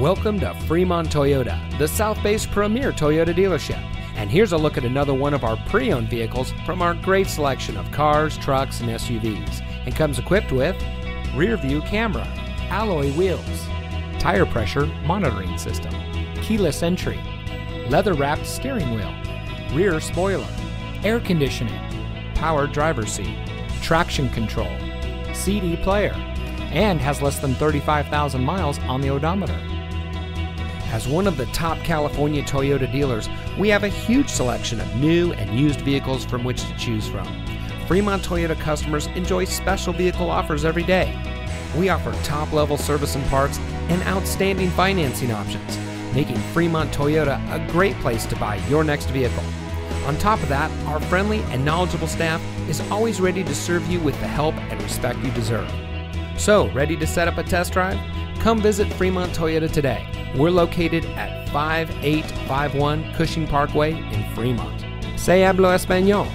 Welcome to Fremont Toyota, the South Bay's premier Toyota dealership. And here's a look at another one of our pre owned vehicles from our great selection of cars, trucks, and SUVs. And comes equipped with rear view camera, alloy wheels, tire pressure monitoring system, keyless entry, leather wrapped steering wheel, rear spoiler, air conditioning, power driver seat, traction control, CD player, and has less than 35,000 miles on the odometer. As one of the top California Toyota dealers, we have a huge selection of new and used vehicles from which to choose from. Fremont Toyota customers enjoy special vehicle offers every day. We offer top level service and parts and outstanding financing options, making Fremont Toyota a great place to buy your next vehicle. On top of that, our friendly and knowledgeable staff is always ready to serve you with the help and respect you deserve. So, ready to set up a test drive? Come visit Fremont Toyota today. We're located at 5851 Cushing Parkway in Fremont. Se hablo español.